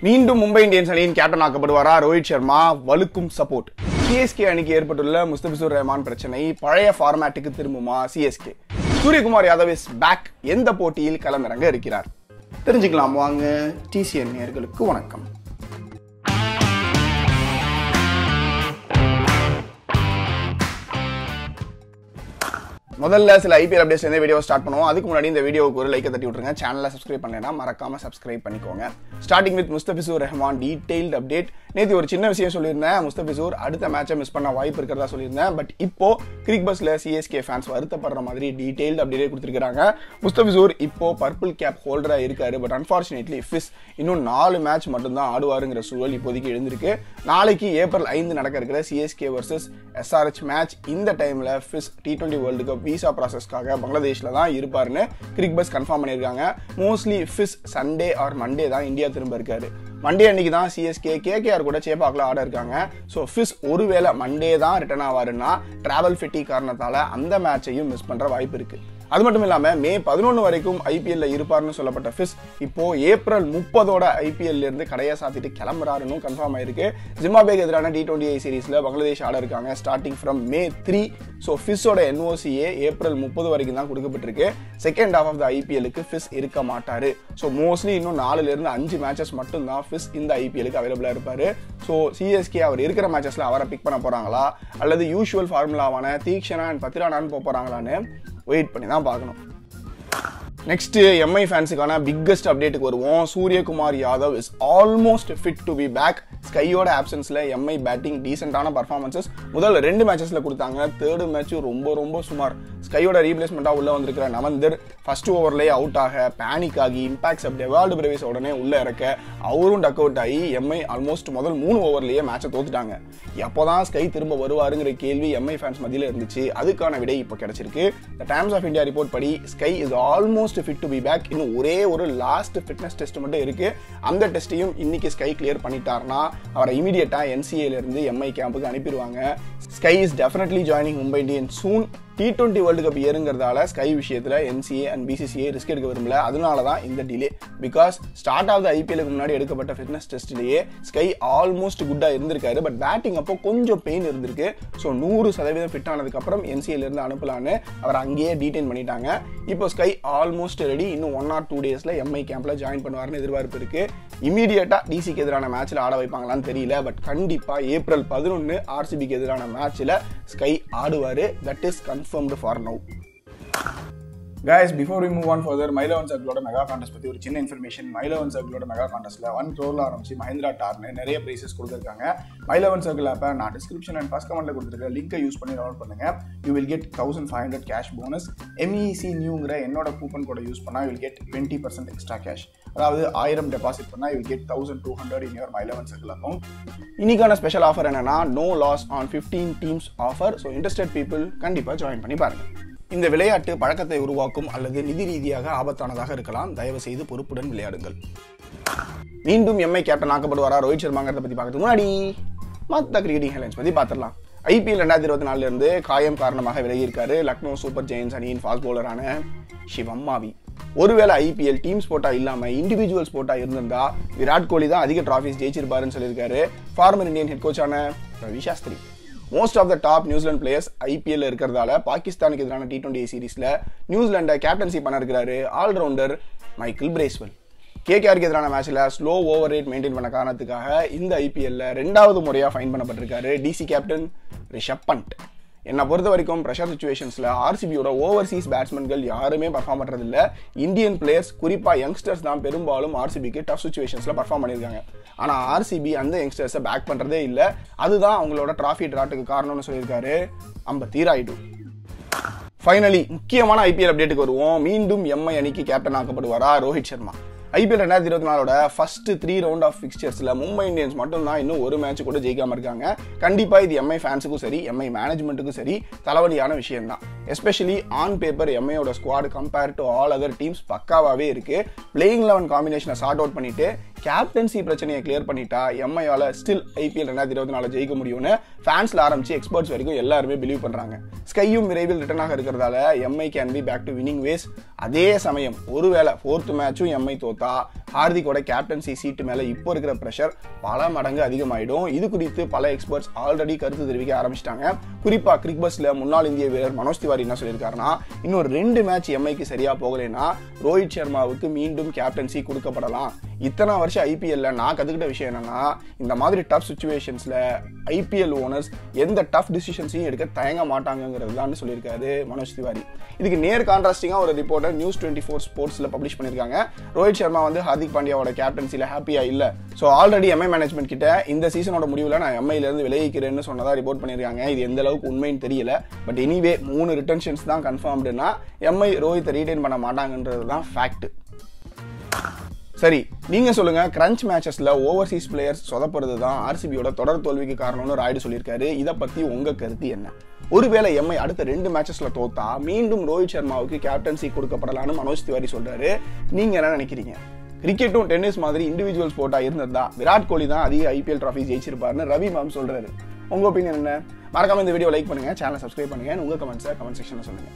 மீண்டும் மும்பை இந்தியன்ஸ் அணியின் கேப்டன் ஆக்கப்படுவாரா? ரோஹித் சர்மா வலுக்கும் சப்போர்ட் சிஎஸ்கே அணிக்கு ஏற்பட்டுள்ள முஸ்தபிசூர் ரஹ்மான் பிரச்சனை பழைய ஃபார்மேட்டுக்கு திரும்புமா CSK Suryakumar Yadav is back எந்த போட்டியில் களமிறங்க இருக்கிறார்? தெரிஞ்சுக்கலாம். வாங்க டிசிஎன் நேர்களுக்கு வணக்கம். முதல்ல சில ஐபிஎல் அப்டேட்ஸ் இந்த வீடியோ ஸ்டார்ட் பண்ணுவோம். அதுக்கு முன்னாடி இந்த வீடியோவுக்கு ஒரு லைக்கை தட்டி விட்டுருங்க. சேனலை சப்ஸ்கிரைப் பண்ணலைன்னா மறக்காம சப்ஸ்கிரைப் பண்ணிக்கோங்க. Starting with Mustafizur Rahman detailed update நேற்று ஒரு சின்ன விஷயம் சொல்லியிருந்தேன். முஸ்தபிசூர் அடுத்த மேட்சை மிஸ் பண்ண வாய்ப்பு இருக்கிறதா சொல்லியிருந்தேன். பட் இப்போ கிரிக் பஸ்ல சிஎஸ்கே ஃபேன்ஸ் வருத்தப்படுற மாதிரி டீடைல்டு அப்டேட்டே கொடுத்துருக்காங்க முஸ்தபிசூர் இப்போ பர்பிள் கேப் ஹோல்டராக இருக்காரு. பட் அன்ஃபார்ச்சுனேட்லி ஃபிஸ் இன்னும் நாலு மேட்ச் மட்டும்தான் ஆடுவாருங்கிற சூழல் இப்போதைக்கு எழுந்திருக்கு. நாளைக்கு ஏப்ரல் ஐந்து நடக்க இருக்கிற சிஎஸ்கே வர்சஸ் எஸ்ஆர்ஹெச் மேட்ச் இந்த டைமில் Fizz T twenty world cup visa ப்ராசஸ்க்காக பங்களாதேஷ்ல தான் இருப்பார்னு கிரிக் பஸ் கன்ஃபார்ம் பண்ணியிருக்காங்க. Mostly Fizz Sunday or Monday தான் இந்தியா திரும்ப இருக்காரு. மண்டே அன்னைக்கு தான் சிஎஸ்கே கேகேஆர் கூட சேப்பாக்கில் ஆட இருக்காங்க. ஸோ ஃபிஸ் ஒருவேளை மண்டே தான் ரிட்டர்ன் ஆவாருன்னா டிராவல் ஃபிட்டி காரணத்தால் அந்த மேட்சையும் மிஸ் பண்ணுற வாய்ப்பு இருக்குது அது மட்டும் இல்லாமல் மே பதினொன்று வரைக்கும் ஐபிஎல்ல இருப்பார்னு சொல்லப்பட்ட ஃபிஸ் இப்போ ஏப்ரல் முப்பதோட ஐபிஎல்ல இருந்து கடையை சாத்திட்டு கிளம்புறாருன்னு கன்ஃபார்ம் ஆயிருக்கு. ஜிம்பாபேக்கு எதிரான டி டுவெண்ட்டி ஐ சீரீஸில் பங்களாதேஷ் ஆட இருக்காங்க starting from May three so ஃபிஸ்ஸோட என்ஓசிஏ ஏப்ரல் முப்பது வரைக்கும் தான் கொடுக்கப்பட்டிருக்கு. செகண்ட் ஹாஃப் ஆஃப் த ஐபிஎலுக்கு ஃபிஸ் இருக்க மாட்டார். ஸோ மோஸ்ட்லி இன்னும் நாலுலேருந்து அஞ்சு மேட்சஸ் மட்டும் தான் ஃபிஸ் இந்த ஐபிஎலுக்கு அவைலபிளாக இருப்பார். ஸோ சிஎஸ்கே அவர் இருக்கிற மேட்சஸில் அவரை பிக் பண்ண போகிறாங்களா அல்லது யூஷுவல் ஃபார்முலாவான தீக்ஷனா அண்ட் பத்திரானான்னு போக வெயிட் பண்ணி தான் பார்க்கணும். நெக்ஸ்ட் எம்ஐ ஃபேன்ஸுக்கான பிக்கஸ்ட் அப்டேட்டுக்கு வருவோம். Suryakumar Yadav is almost fit to be back ஸ்கையோட ஆப்சன்ஸில் எம்ஐ பேட்டிங் டீசெண்டான பர்ஃபார்மன்சஸ் முதல் ரெண்டு மேட்சஸில் கொடுத்தாங்க. தேர்டு மேட்ச் ரொம்ப ரொம்ப சுமார். ஸ்கையோட ரீப்ளேஸ்மெண்ட்டாக உள்ளே வந்திருக்கிற நவந்தர் ஃபர்ஸ்ட் ஓவர்லேயே அவுட் ஆக பேனிக் ஆகி இம்பாக்ட்ஸ் அப்படி எவால்டு பிரவேஸ் உடனே உள்ளே இறக்க அவரும் டக் அவுட் ஆகி எம்ஐ ஆல்மோஸ்ட் முதல் மூணு ஓவர்லேயே மேட்சை தோத்துட்டாங்க. எப்போதான் ஸ்கை திரும்ப வருவாருங்கிற கேள்வி எம்ஐ ஃபேன்ஸ் மத்தியில் இருந்துச்சு. அதுக்கான விடை இப்போ கிடைச்சிருக்கு. The Times of India report படி Sky is almost fit to be back இன்னும் ஒரே ஒரு லாஸ்ட் ஃபிட்னஸ் டெஸ்ட் மட்டும் இருக்குது அந்த டெஸ்ட்டையும் இன்னைக்கு ஸ்கை கிளியர் பண்ணிட்டார்னா அவரை இமீடியட்டாக என்சிஏலேருந்து எம்ஐ கேம்புக்கு அனுப்பிடுவாங்க. SKY is definitely joining Mumbai Indian soon T twenty world cup ஏறுங்கிறதால sky விஷயத்தில் என்சிஏ அண்ட் பிசிசிஏ ரிஸ்க் எடுக்க விரும்பல. அதனால தான் இந்த delay because start of the ஐபிஎலுக்கு முன்னாடி எடுக்கப்பட்ட ஃபிட்னஸ் டெஸ்ட்லேயே ஸ்கை ஆல்மோஸ்ட் குட்டாக இருந்திருக்காரு. பட் பேட்டிங் அப்போ கொஞ்சம் பெயின் இருந்திருக்கு. ஸோ நூறு சதவீதம் ஃபிட் ஆனதுக்கப்புறம் என்சிஏலேருந்து அனுப்பலான்னு அவர் அங்கேயே டீடைன் பண்ணிட்டாங்க. இப்போ ஸ்கை ஆல்மோஸ்ட் ரெடி இன்னும் ஒன் ஆர் டூ டேஸில் எம்ஐ கேம்பில் ஜாயின் பண்ணுவார்னு எதிர்பார்ப்பு இருக்குது இமீடியட்டாக டிசிக்கு எதிரான மேட்ச்சில் ஆட வைப்பாங்களான்னு தெரியல. பட் கண்டிப்பாக ஏப்ரல் பதினொன்று ஆர்சிபிக்கு எதிரான மேட்ச்சில் ஸ்கை ஆடுவார். That is from the for now guys before we move on further my eleven சர்க்கிளோட mega contest பற்றி ஒரு சின்ன இன்ஃபர்மேஷன் மைலவன் சர்க்கிளோட மெகா கான்டெஸ்ட்டில் ஒன் க்ரோரில் ஆரம்பிச்சு மஹிந்திரா டார்னு நிறைய ப்ரைஸஸ் கொடுத்துருக்காங்க. மைலவன் சர்க்கிள் ஆப்பை நான் டிஸ்கிரிப்ஷன் அண்ட் ஃபஸ்ட் கமெண்ட்டில் கொடுத்துருக்க லிங்கை யூஸ் பண்ணி டவுன்லோட் பண்ணுங்க. You will get thousand five hundred cash bonus MEC நியூங்கிற என்னோட கூப்பன் கூட யூஸ் பண்ணால் will get twenty percent extra cash அதாவது ஆயிரம் டெபாசிட் பண்ணால் you get thousand two hundred in your my eleven circle account இன்னைக்கான special offer என்னன்னா no loss on fifteen teams offer so interested people கண்டிப்பாக join பண்ணி பாருங்கள் இந்த விளையாட்டு பழக்கத்தை உருவாக்கும் அல்லது நிதி ரீதியாக ஆபத்தானதாக இருக்கலாம். தயவு செய்து பொறுப்புடன் விளையாடுங்கள். மீண்டும் எம்ஐ கேப்டன் ஆக்கப்படுவாரா? ரோஹித் சர்மாங்கிறத பத்தி பார்க்கறதுக்கு முன்னாடி மற்ற கிரிக்கெட்டிங் ஹெலன்ஸ் பத்தி பார்த்துடலாம். ஐபிஎல் ரெண்டாயிரத்தி இருபத்தி நாலுல இருந்து காயம் காரணமாக விலகியிருக்காரு லக்னோ சூப்பர் ஜெயின்ஸ் அணியின் ஃபாஸ்ட் போலரான சிவம்மாவி ஒருவேளை ஐபிஎல் டீம் ஸ்போர்ட்டா இல்லாம இண்டிவிஜுவல் ஸ்போர்ட்டா இருந்திருந்தா விராட் கோலி தான் அதிக டிராஃபிஸ் ஜெயிச்சிருப்பாருன்னு சொல்லியிருக்காரு. Former Indian head கோச்சான Ravi Shastri. Most of the top New Zealand players IPL இருக்கிறதால பாகிஸ்தானுக்கு எதிரான டி டுவெண்ட்டி சீரீஸில் நியூசிலாண்டை கேப்டன்சி பண்ண இருக்கிறாரு ஆல்ரவுண்டர் மைக்கேல் பிரேஸ்வெல் கேகேஆருக்கு எதிரான மேட்ச்சில் ஸ்லோ ஓவர் ரேட் மெயின்டைன் பண்ண காரணத்துக்காக இந்த ஐபிஎல்ல ரெண்டாவது முறையாக ஃபைன் பண்ணப்பட்டிருக்காரு டிசி கேப்டன் ரிஷப் பண்ட் என்னை பொறுத்த வரைக்கும் ப்ரெஷர் சுச்சுவேஷன்ஸில் ஆர்சிபியோட ஓவர்சீஸ் பேட்ஸ்மேன்கள் யாருமே பர்ஃபார்ம் பண்ணுறதில்ல இந்தியன் பிளேயர்ஸ் குறிப்பாக யங்ஸ்டர்ஸ் தான் பெரும்பாலும் ஆர்சிபிக்கு டஃப் சுச்சுவேஷன்ஸில் பர்ஃபார்ம் பண்ணியிருக்காங்க. ஆனால் ஆர்சிபி அந்த யங்ஸ்டர்ஸை பேக் பண்ணுறதே இல்லை. அதுதான் அவங்களோட டிராஃபி ட்ராட்டுக்கு காரணம்னு சொல்லியிருக்காரு அம்பத்தி ராய்டு. ஃபைனலி முக்கியமான ஐபிஎல் அப்டேட்டுக்கு வருவோம். மீண்டும் எம்ஐ அணிக்கு கேப்டன் ஆக்கப்படுவாரா ரோஹித் சர்மா? ஐபிஎல் ரெண்டாயிரத்தி இருபத்தி நாலோட ஃபர்ஸ்ட் த்ரீ ரவுண்ட் ஆஃப் ஃபிக்சர்ஸ்ல மும்பை இந்தியன்ஸ் மட்டும் தான் இன்னும் ஒரு மேட்ச் கூட ஜெயிக்காம இருக்காங்க. கண்டிப்பாக இது எம்ஐ ஃபேன்ஸுக்கும் சரி எம்ஐ மேனேஜ்மெண்ட்டுக்கும் சரி தலைவலியான விஷயம் தான் especially on paper எம்ஐயோட squad compare to all other teams பக்காவாகவே இருக்குது பிளேயிங் லெவன் காம்பினேஷனை சார்ட் அவுட் பண்ணிட்டு கேப்டன்சி பிரச்சனையை கிளியர் பண்ணிட்டா எம்ஐயால ஸ்டில் ஐபிஎல் ரெண்டாயிரத்தி இருபத்தி நாலு ஜெயிக்க முடியும்னு ஃபேன்ஸில் ஆரம்பிச்சு எக்ஸ்பர்ட்ஸ் வரைக்கும் எல்லாருமே பிலீவ் பண்ணுறாங்க ஸ்கையும் விரைவில் ரிட்டர்ன் ஆக இருக்கிறதால MI can be back to winning ways அதே சமயம் ஒருவேளை ஃபோர்த் மேட்சும் எம்ஐ தோத்தா ஹார்திக்கோட கேப்டன்சி சீட்டு மேலே இப்போ இருக்கிற ப்ரெஷர் பல மடங்கு அதிகமாயிடும். இது குறித்து பல எக்ஸ்பர்ட்ஸ் ஆல்ரெடி கருத்து தெரிவிக்க ஆரம்பிச்சிட்டாங்க. குறிப்பாக கிரிக்பஸில் முன்னாள் இந்திய வீரர் மனோஜ் திவாரி என்ன சொல்லியிருக்காருன்னா இன்னும் ரெண்டு மேட்ச் எம்ஐக்கு சரியா போகலைன்னா ரோஹித் சர்மாவுக்கு மீண்டும் கேப்டன்சி கொடுக்கப்படலாம். இத்தனை வருஷம் ஐபிஎல்ல நான் கற்றுக்கிட்ட விஷயம் என்னன்னா இந்த மாதிரி டஃப் சுச்சுவேஷன்ஸ்ல ஐபிஎல் ஓனர்ஸ் எந்த டஃப் டிசிஷன்ஸையும் எடுக்க தயங்க மாட்டாங்கிறது தான் சொல்லியிருக்காரு மனோஜ் திவாரி. இதுக்கு நேர் கான்ட்ராஸ்டிங்காக ஒரு ரிப்போர்ட்டர் நியூஸ் டுவெண்ட்டி ஃபோர் ஸ்போர்ட்ஸில் பப்ளிஷ் பண்ணியிருக்காங்க. ரோஹித் சர்மா வந்து ஹார்திக் பாண்டியாவோட கேப்டன்சியில் ஹாப்பியாக இல்லை. ஸோ ஆல்ரெடி எம்ஐ மேனேஜ்மெண்ட் கிட்ட இந்த சீசனோட முடிவில் நான் எம்ஐலேருந்து விளைவிக்கிறேன்னு சொன்னதாக ரிப்போர்ட் பண்ணியிருக்காங்க. இது எந்த அளவுக்கு உண்மைன்னு தெரியல. பட் எனிவே மூணு ரிட்டன்ஷன்ஸ் தான் கன்ஃபார்ம்டுனா எம்ஐ ரோஹித்தை ரீடைன் பண்ண மாட்டாங்கன்றது தான் ஃபேக்ட் சரி நீங்க சொல்லுங்க கிரன்ச் மேட்சஸ்ல ஓவர்சீஸ் பிளேயர்ஸ் சொதப்படுறது தான் ஆர்சிபியோட தொடர் தோல்விக்கு காரணம்னு ராய்டு சொல்லியிருக்காரு. இதை பத்தி உங்க கருத்து என்ன? ஒருவேளை எம்ஐ அடுத்த ரெண்டு மேட்சஸ்ல தோத்தா மீண்டும் ரோஹித் சர்மாவுக்கு கேப்டன்சி கொடுக்கப்படலாம்னு மனோஜ் திவாரி சொல்றாரு. நீங்க என்ன நினைக்கிறீங்க? கிரிக்கெட்டும் டென்னிஸ் மாதிரி இண்டிவிஜுவல் ஸ்போர்ட்டா இருந்ததா விராட் கோலி தான் அதிக ஐபிஎல் ட்ராஃபி ஜெயிச்சிருப்பாருன்னு ரவி மேம் சொல்றாரு. உங்க ஒப்பீனியன் என்ன? மறக்காம இந்த வீடியோ லைக் பண்ணுங்க சேனல் சப்ஸ்கிரைப் பண்ணுங்க உங்க கமெண்ட்ஸை கமெண்ட் செக்ஷன்ல சொல்லுங்க.